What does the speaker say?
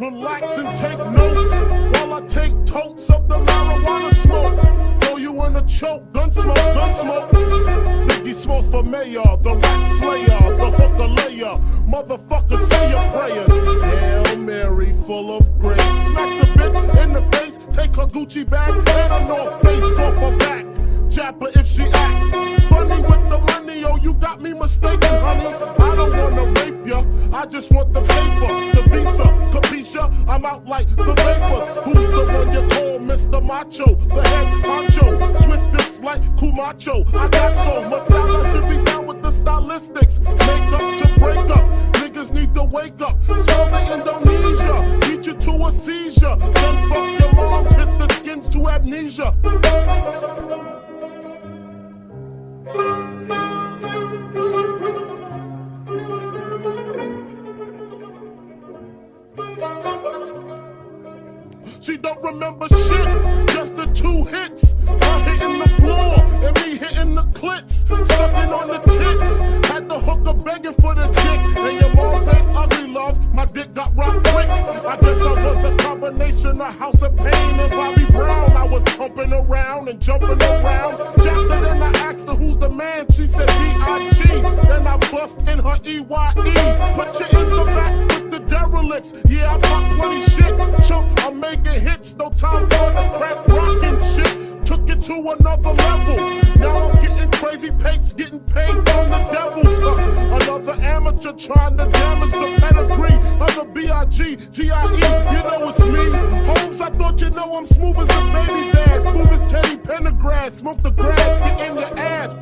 Relax and take notes while I take totes of the marijuana smoke. Throw you in a choke, gun smoke, gun smoke. Biggie Smalls for mayor, the rap slayer, the hooker layer. Motherfucker, say your prayers. Hail Mary, full of grace. Smack the bitch in the face, take her Gucci bag and a North Face off her back. Jap her if she act funny with the money. Oh, you got me mistaken, honey. I don't wanna rape ya, I just want the. I'm out like the vapors. Who's the one you call Mr. Macho? The head honcho, swift fist like Camacho. I got so much style, I should be down with the stylistics. Make up to break up, niggas need to wake up. Smell the Indonesia, beat you to a seizure. Then fuck your moms, hit the skins to amnesia. She don't remember shit, just the two hits. Her hitting the floor and me hitting the clits. Sucking on the tits. Had the hooker begging for the dick. And your mom's ain't ugly, love. My dick got rocked quick. I guess I was a combination of House of Pain and Bobby Brown. I was pumping around and jumping around. Jacked then I asked her who's the man. She said B.I.G. Then I bust in her E.Y.E. Put you in the back with the derelicts. Yeah, I pop plenty I'm making hits. No time for the crap rocking shit. Took it to another level. Now I'm getting crazy pates, getting paid from the devils. Uh, another amateur trying to damage the pedigree of the B.I.G. G.I.E. You know it's me. Holmes, I thought you know I'm smooth as a baby's ass. Smooth as Teddy Pendergrass. Smoke the grass, get in your ass.